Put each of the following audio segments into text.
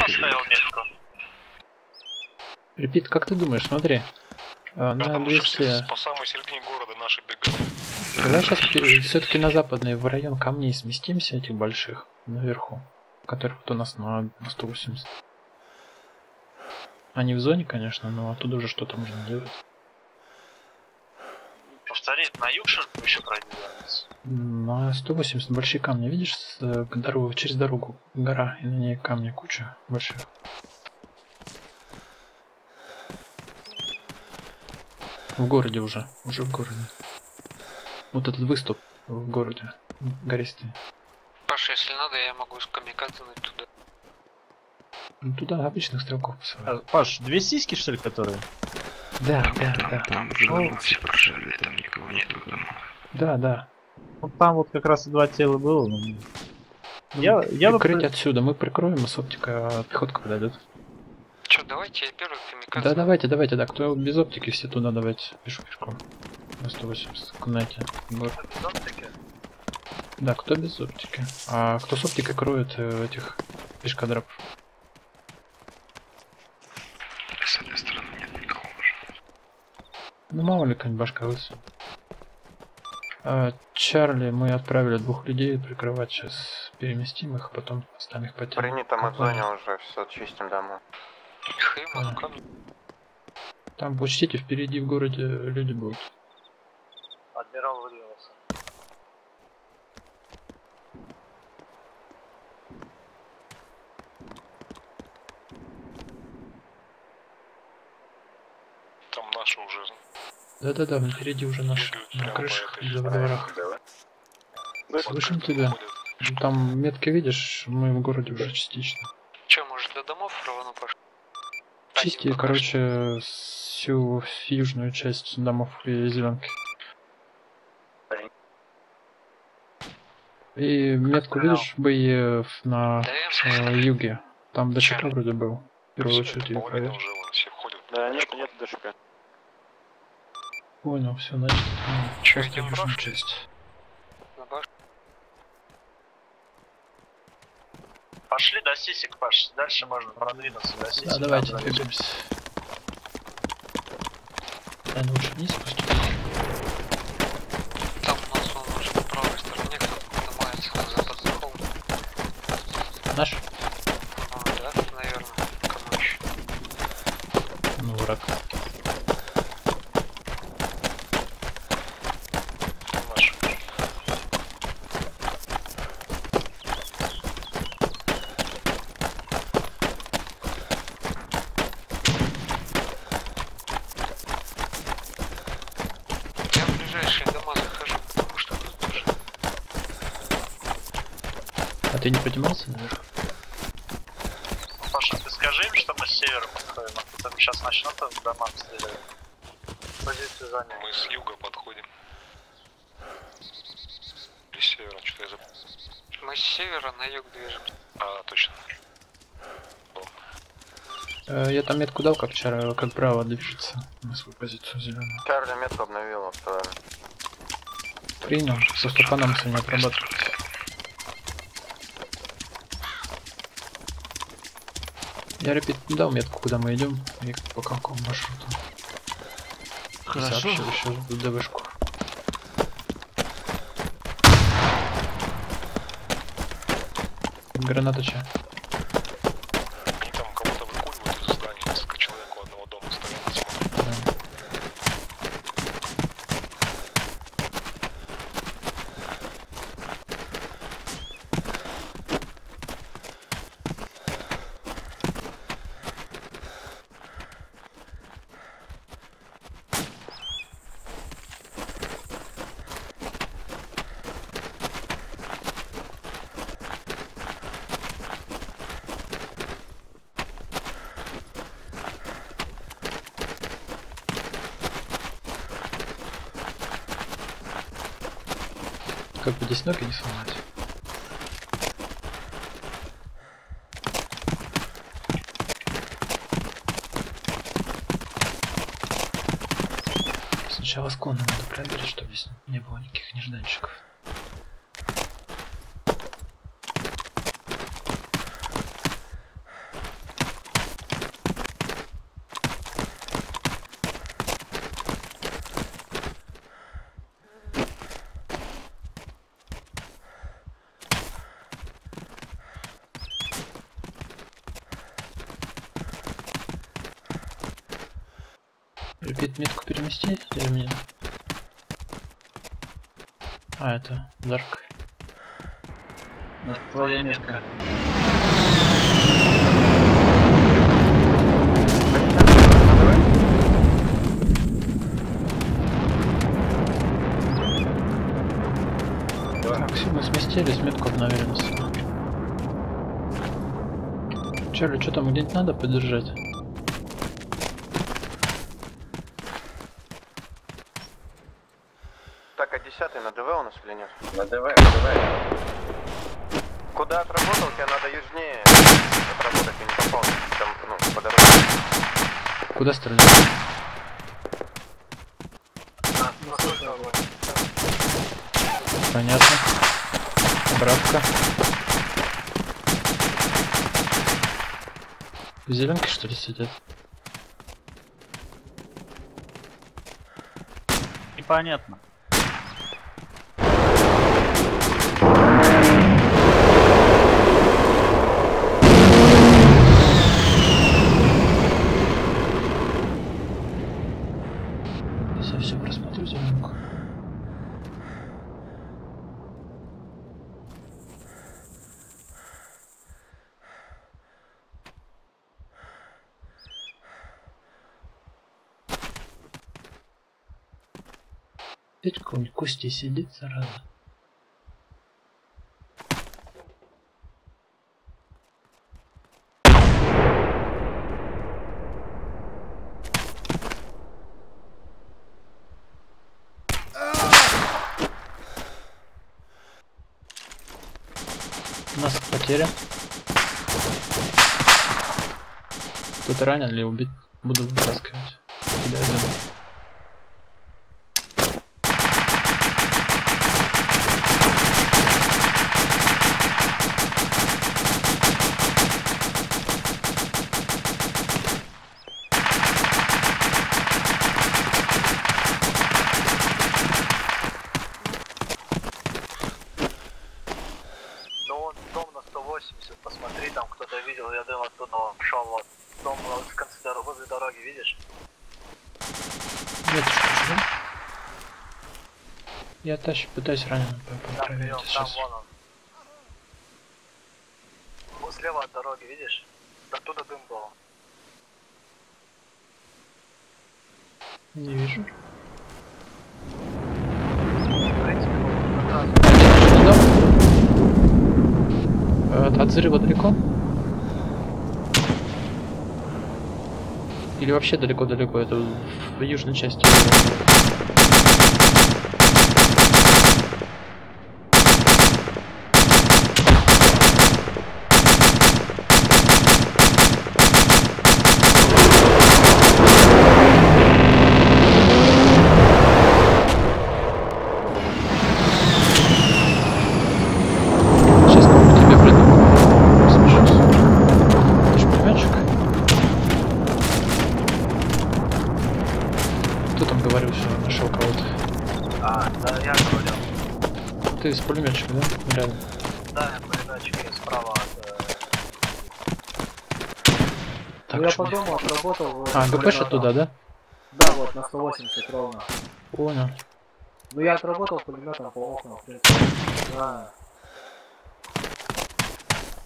поставил метку. Репит, как ты думаешь, смотри, а, на Потому что 200... все по самой середине города наши бегают. Давай сейчас все-таки на западный, в район камней сместимся, этих больших, наверху, которых вот у нас на, на 180. Они в зоне, конечно, но оттуда уже что-то можно делать. Повтори, на юг что ли еще продвигается? На 180 большие камни, видишь, с, э, к дорогу, через дорогу гора, и на ней камни куча больших. В городе уже, уже в городе. Вот этот выступ в городе, гористый. Паша, если надо, я могу с камикадзе туда. Ну, туда обычных стрелков А, посылают. Паш, две сиськи, что ли, которые? Да, да, Там, да. там уже дома все прожили, там никого нет дома. Да, да. Вот там вот как раз и два тела было. ну, Я, я бы... Прикрыть отсюда, мы прикроем, и с оптика а пехотка подойдет. Че, давайте я первый камикадзе. Да, давайте, давайте, да. Кто без оптики, все туда давайте. Пишу пешком. На 180 кунайте. Вот. Без оптики? Да, кто без оптики. А кто с оптикой кроет э, этих пешкодрапов? С этой стороны нет никого уже. Ну мало ли какая-нибудь башка лысая. А, Чарли, мы отправили двух людей прикрывать сейчас. Переместим их, а потом оставим их по теме. Принято, мы зоне уже все чистим домой. Ну камни. Там учтите, впереди в городе люди будут. Наши уже. Да-да-да, впереди уже наши Бегают на крышах и во дворах. Слышим тебя. Там метки видишь, мы в городе уже частично. Че, может до домов рвану, Паша? Чисти, пока короче, всю южную часть домов и зеленки. И метку видишь БЕ на э, юге. Там ДШК вроде был. В первую очередь. Да, нет, нет ДШК. Понял, все, значит, идём в южную Рош? часть. Пошли до сисек, Паш. Дальше можно продвинуться до сисек. Да, давайте двигаемся. Да, ну лучше вниз спуститься. Там у нас он уже по правой стороне кто-то поднимается на западный холм. Наш? Ну, да, наверное. Кому еще? Ну, враг. Наши. Я в ближайшие дома захожу, потому что тут тоже. А ты не поднимался наверх? Паша, ты скажи им, что мы с севера подходим, а то там сейчас начнут в дома стрелять. Позицию заняли. Мы с юга подходим. Или с севера, что-то я забыл. Мы с севера на юг движемся. А, точно. Э, Я там метку дал, как вчера, как право движется на свою позицию зеленую. Чарли метку обновил, актуально. Принял, просто по нам сегодня отрабатывать. Я репит дал метку, куда мы идем и по какому маршруту. Хорошо. Сообщил еще в ДВшку. Граната чья? Они там кого-то выкуривают из здания, несколько человек у одного дома стоят, смотрят. Да. Как бы здесь ноги не сломать. Сначала склоны надо проверить, чтобы здесь не было никаких нежданчиков. Метку перемести или мне? А, это Дарк. Твоя метка. Так, все, мы сместились, метку обновили на. Чарли, что там где-нибудь надо поддержать? Так, а 10 на ДВ у нас или нет? На ДВ, ДВ. Куда отработал, тебе надо южнее отработать, я не попал. Там, ну, по дороге. Куда стрелять? Понятно. Бравка. В зеленке что ли сидят? Непонятно. Сейчас я все просмотрю зеленку. Опять какой-нибудь Костя сидит, зараза. Нас потеря. Кто-то ранен или убит? Буду вытаскивать. Кидаю дым. Ну вот дом на 180, посмотри, там кто-то видел, я дым оттуда шел, вот. Дом вот в конце дороги, видишь? Что да? Я тащу, пытаюсь раненого по- Там там сейчас. вон он. Вот слева от дороги, видишь? Оттуда дым был. Не вижу. Раз От, от взрыва далеко? Вообще далеко-далеко? Это в южной части. Сейчас кого тебе приду. Смешусь. Ты ж пулеметчик? Кто там говорил, что нашел кого-то? А, да, я говорил. Ты с пулеметчика, да? Рядом. Да, я пулеметчик я справа от... э, Так, Ну, я по мне- дому отработал. вот, А, ГПш оттуда, да? Да, вот, на 180 ровно. Понял. Ну я отработал пулеметом по окнам, в принципе. Да.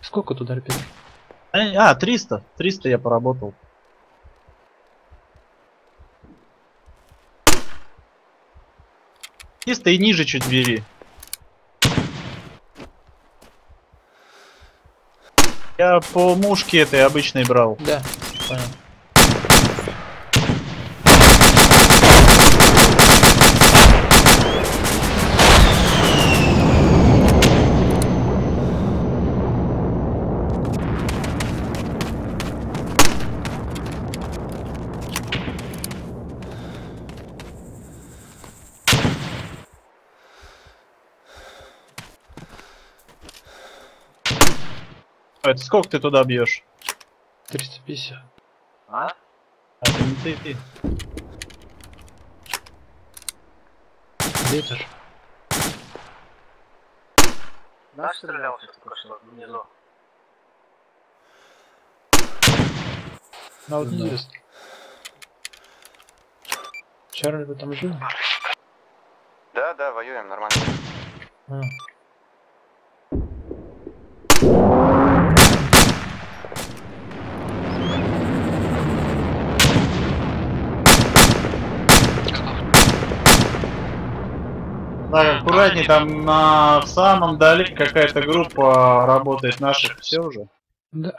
Сколько туда репет? А, 300. 300 я поработал. И ниже чуть бери. Я по мушке этой обычной брал. Да, понял. Это сколько ты туда бьешь? 350. А? А это не ты, ты. Ветер. Наш стрелял стрелялся только что внизу. А вот неизвестно. Чарли, вы там живы? Да, да, воюем нормально. А. Так, аккуратней, там на, в самом далеке какая-то группа работает наших. Все уже? Да.